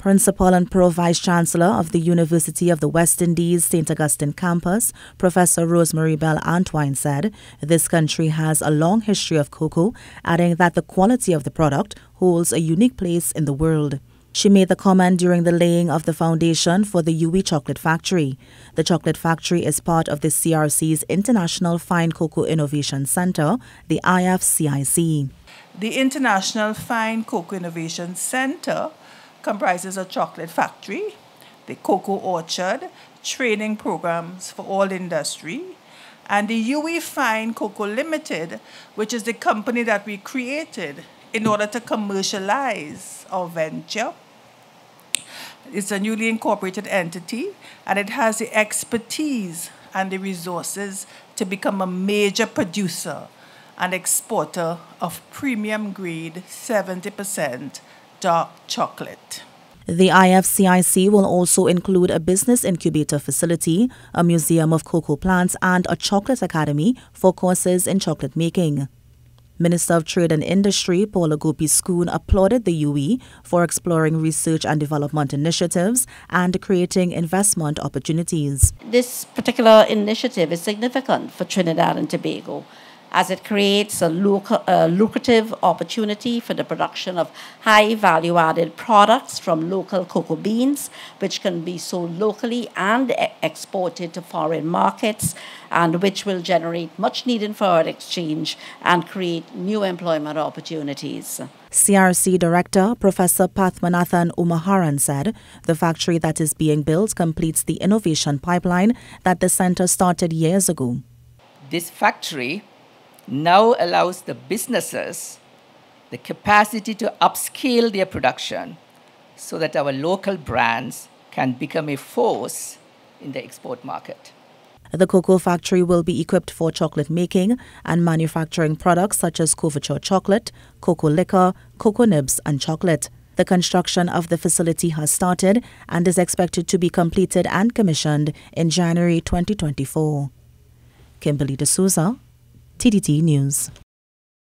Principal and Pro Vice Chancellor of the University of the West Indies St. Augustine campus, Professor Rose-Marie Belle Antoine said this country has a long history of cocoa, adding that the quality of the product holds a unique place in the world. She made the comment during the laying of the foundation for the UWI Chocolate Factory. The chocolate factory is part of the CRC's International Fine Cocoa Innovation Center, the IFCIC. The International Fine Cocoa Innovation Center comprises a chocolate factory, the cocoa orchard, training programs for all industry, and the UWI Fine Cocoa Limited, which is the company that we created in order to commercialize our venture. It's a newly incorporated entity and it has the expertise and the resources to become a major producer and exporter of premium grade 70% dark chocolate. The IFCIC will also include a business incubator facility, a museum of cocoa plants, and a chocolate academy for courses in chocolate making. Minister of Trade and Industry Paula Gopee-Scoon applauded the UWI for exploring research and development initiatives and creating investment opportunities. This particular initiative is significant for Trinidad and Tobago as it creates a, local, a lucrative opportunity for the production of high value added products from local cocoa beans, which can be sold locally and e- exported to foreign markets, and which will generate much needed foreign exchange and create new employment opportunities. CRC Director Professor Pathmanathan Umaharan said the factory that is being built completes the innovation pipeline that the center started years ago. This factory now allows the businesses the capacity to upscale their production so that our local brands can become a force in the export market. The cocoa factory will be equipped for chocolate making and manufacturing products such as couverture chocolate, cocoa liquor, cocoa nibs, and chocolate. The construction of the facility has started and is expected to be completed and commissioned in January 2024. Kimberly De Souza, TTT News.